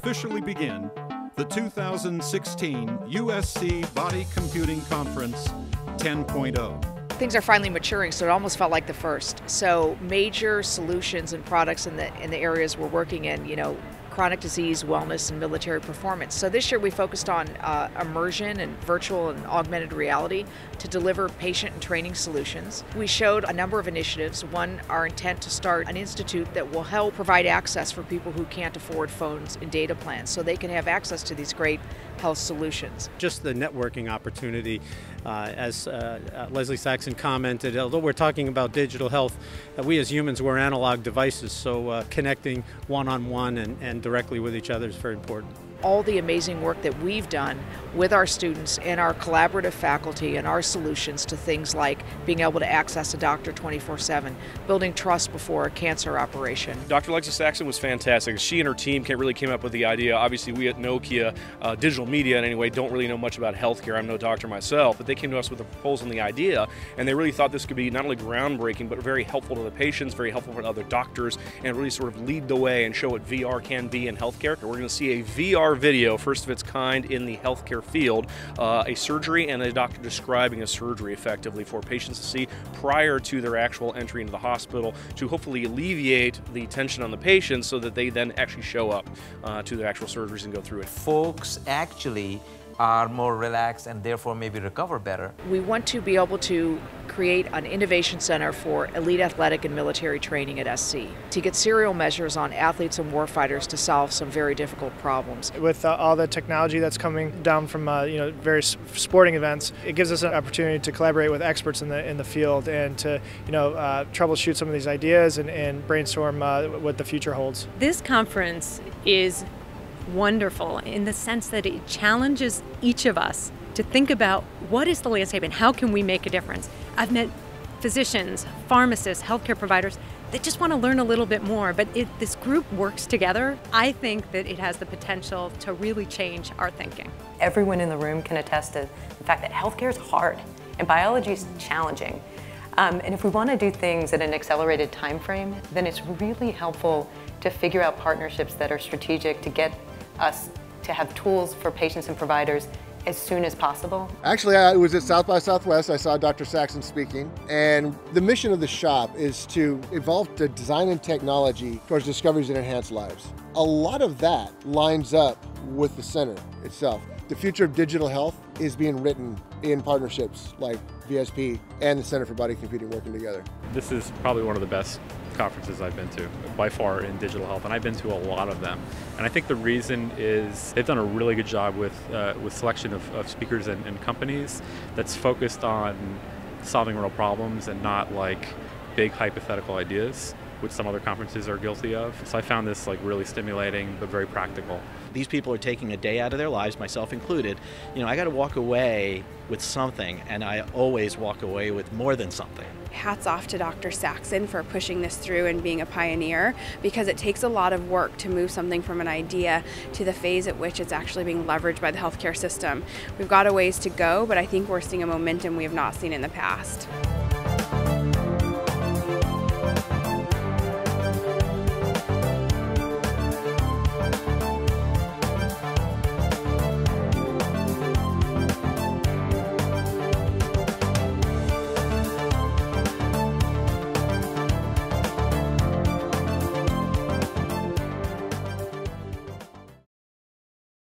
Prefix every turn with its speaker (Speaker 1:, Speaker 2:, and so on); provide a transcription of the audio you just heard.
Speaker 1: officially begin the 2016 USC Body Computing Conference 10.0.
Speaker 2: Things are finally maturing, so it almost felt like the first. So major solutions and products in the in the areas we're working in, you know, chronic disease, wellness, and military performance. So this year we focused on uh, immersion and virtual and augmented reality to deliver patient and training solutions. We showed a number of initiatives. One, our intent to start an institute that will help provide access for people who can't afford phones and data plans so they can have access to these great health solutions.
Speaker 3: Just the networking opportunity, uh, as uh, uh Leslie Saxon commented, although we're talking about digital health, uh, we as humans, we're analog devices, so uh, connecting one-on-one -on -one and, and directly with each other is very important
Speaker 2: all the amazing work that we've done with our students and our collaborative faculty and our solutions to things like being able to access a doctor 24 7, building trust before a cancer operation.
Speaker 4: Dr. Lexi Saxon was fantastic. She and her team really came up with the idea. Obviously, we at Nokia, uh, digital media in any way, don't really know much about healthcare. I'm no doctor myself, but they came to us with a proposal and the idea, and they really thought this could be not only groundbreaking, but very helpful to the patients, very helpful for other doctors, and really sort of lead the way and show what VR can be in healthcare. We're going to see a VR video, first of its kind in the healthcare field, uh, a surgery and a doctor describing a surgery effectively for patients to see prior to their actual entry into the hospital to hopefully alleviate the tension on the patients so that they then actually show up uh, to their actual surgeries and go through it.
Speaker 5: Folks actually are more relaxed and therefore maybe recover better.
Speaker 2: We want to be able to create an innovation center for elite athletic and military training at SC to get serial measures on athletes and warfighters to solve some very difficult problems.
Speaker 6: With uh, all the technology that's coming down from uh, you know various sporting events, it gives us an opportunity to collaborate with experts in the in the field and to you know uh, troubleshoot some of these ideas and, and brainstorm uh, what the future holds.
Speaker 7: This conference is wonderful in the sense that it challenges each of us to think about what is the landscape and how can we make a difference. I've met physicians, pharmacists, healthcare providers that just want to learn a little bit more, but if this group works together, I think that it has the potential to really change our thinking.
Speaker 8: Everyone in the room can attest to the fact that healthcare is hard and biology is challenging. Um, and if we want to do things at an accelerated time frame, then it's really helpful to figure out partnerships that are strategic to get us to have tools for patients and providers as soon as possible.
Speaker 9: Actually, I was at South by Southwest. I saw Dr. Saxon speaking, and the mission of the shop is to evolve the design and technology towards discoveries that enhance lives. A lot of that lines up with the center itself. The future of digital health is being written in partnerships like VSP and the Center for Body Computing working together.
Speaker 10: This is probably one of the best conferences I've been to by far in digital health, and I've been to a lot of them. And I think the reason is they've done a really good job with uh, with selection of, of speakers and, and companies that's focused on solving real problems and not like big hypothetical ideas which some other conferences are guilty of. So I found this like really stimulating but very practical.
Speaker 11: These people are taking a day out of their lives, myself included. You know, I got to walk away with something, and I always walk away with more than something.
Speaker 12: Hats off to Dr. Saxon for pushing this through and being a pioneer because it takes a lot of work to move something from an idea to the phase at which it's actually being leveraged by the healthcare system. We've got a ways to go, but I think we're seeing a momentum we have not seen in the past.